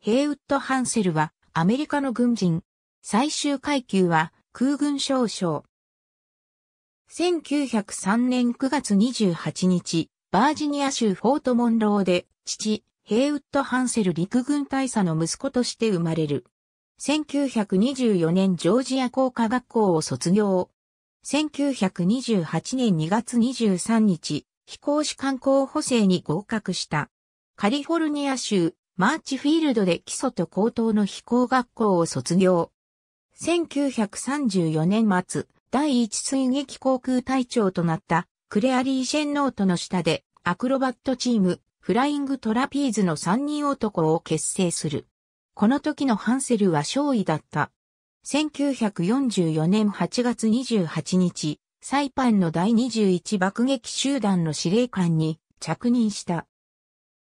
ヘイウッド・ハンセルはアメリカの軍人。最終階級は空軍少将。1903年9月28日、バージニア州フォートモンローで父、ヘイウッド・ハンセル陸軍大佐の息子として生まれる。1924年ジョージア工科学校を卒業。1928年2月23日、飛行士官候補生に合格した。カリフォルニア州マーチフィールドで基礎と高等の飛行学校を卒業。1934年末、第一追撃航空隊長となったクレア・リー・シェンノートの下でアクロバットチームフライングトラピーズの3人男を結成する。この時のハンセルは少尉だった。1944年8月28日、サイパンの第21爆撃集団の司令官に着任した。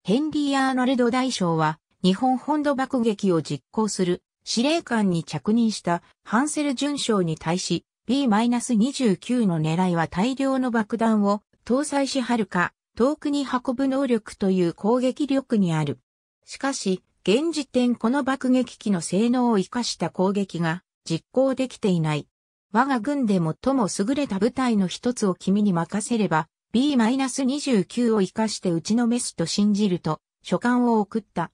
ヘンリー・アーノルド大将は日本本土爆撃を実行する司令官に着任したハンセル准将に対し B-29 の狙いは大量の爆弾を搭載しはるか遠くに運ぶ能力という攻撃力にある。しかし、現時点この爆撃機の性能を活かした攻撃が実行できていない。我が軍で最も優れた部隊の一つを君に任せれば B-29 を活かして打ちのめすと信じると書簡を送った。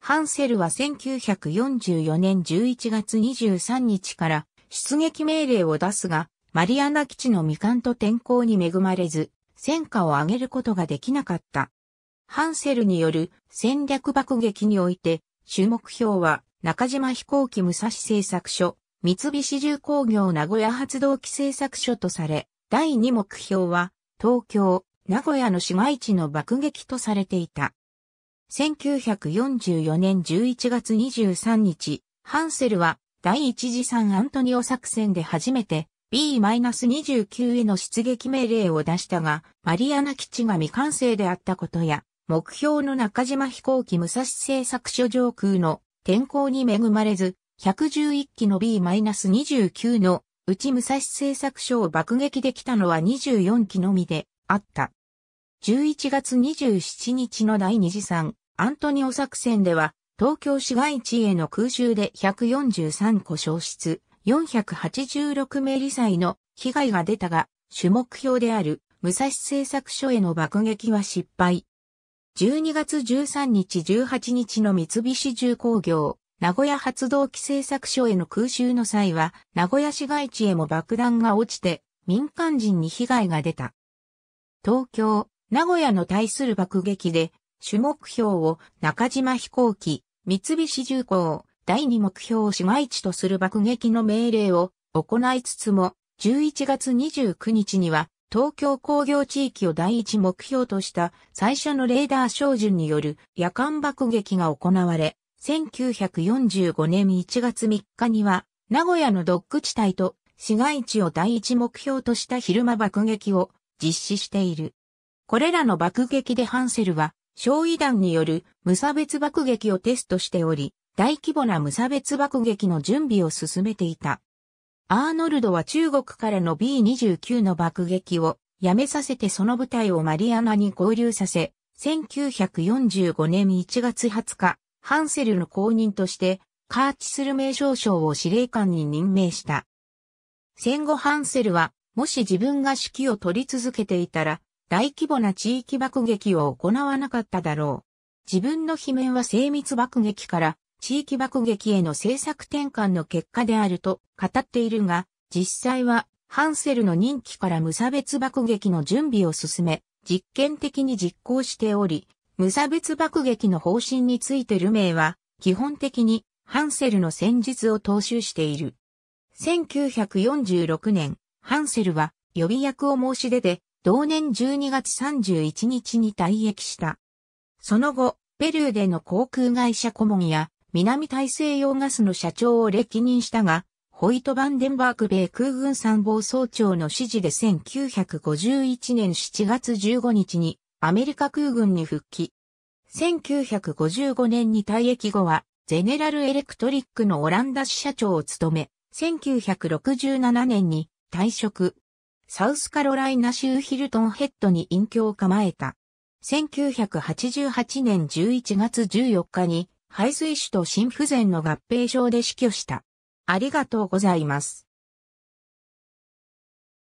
ハンセルは1944年11月23日から出撃命令を出すが、マリアナ基地の未完と天候に恵まれず、戦果を上げることができなかった。ハンセルによる戦略爆撃において、主目標は中島飛行機武蔵製作所、三菱重工業名古屋発動機製作所とされ、第2目標は東京、名古屋の市街地の爆撃とされていた。1944年11月23日、ハンセルは第一次サンアントニオ作戦で初めて B-29 への出撃命令を出したが、マリアナ基地が未完成であったことや、目標の中島飛行機武蔵製作所上空の天候に恵まれず、111機の B-29 のうち武蔵製作所を爆撃できたのは24機のみであった。11月27日の第二次産アントニオ作戦では東京市街地への空襲で143個消失、486名理災の被害が出たが、主目標である武蔵製作所への爆撃は失敗。12月13日18日の三菱重工業、名古屋発動機製作所への空襲の際は、名古屋市街地へも爆弾が落ちて民間人に被害が出た。東京、名古屋の対する爆撃で、主目標を中島飛行機、三菱重工、第二目標を市街地とする爆撃の命令を行いつつも、11月29日には東京工業地域を第一目標とした最初のレーダー照準による夜間爆撃が行われ、1945年1月3日には名古屋のドック地帯と市街地を第一目標とした昼間爆撃を実施している。これらの爆撃でハンセルは、焼夷弾による無差別爆撃をテストしており、大規模な無差別爆撃の準備を進めていた。アーノルドは中国からの B29 の爆撃をやめさせてその部隊をマリアナに合流させ、1945年1月20日、ハンセルの後任として、カーチスル名称将を司令官に任命した。戦後ハンセルは、もし自分が指揮を取り続けていたら、大規模な地域爆撃を行わなかっただろう。自分の罷免は精密爆撃から地域爆撃への政策転換の結果であると語っているが、実際はハンセルの任期から無差別爆撃の準備を進め、実験的に実行しており、無差別爆撃の方針についてルメイは、基本的にハンセルの戦術を踏襲している。1946年、ハンセルは予備役を申し出て、同年12月31日に退役した。その後、ペルーでの航空会社顧問や南大西洋ガスの社長を歴任したが、ホイト・バンデンバーク米空軍参謀総長の指示で1951年7月15日にアメリカ空軍に復帰。1955年に退役後はゼネラルエレクトリックのオランダ支社長を務め、1967年に退職。サウスカロライナ州ヒルトンヘッドに隠居を構えた。1988年11月14日に肺水腫と心不全の合併症で死去した。ありがとうございます。